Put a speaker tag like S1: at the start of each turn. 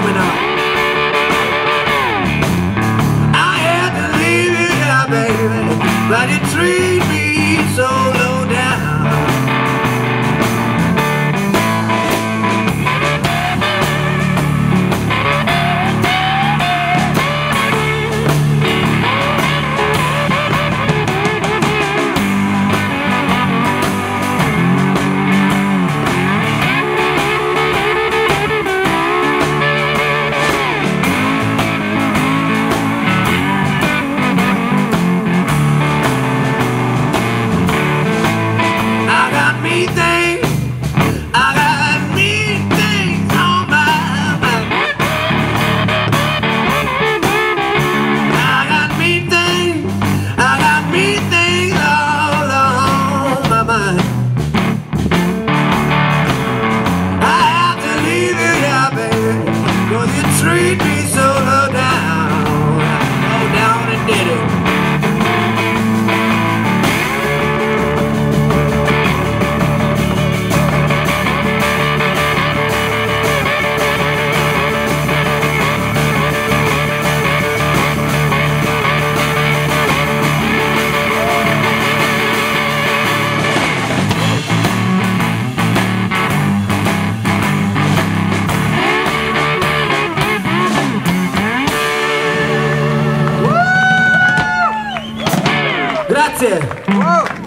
S1: coming up. I had to leave you, yeah, baby, like tree. treat me Grazie! Wow.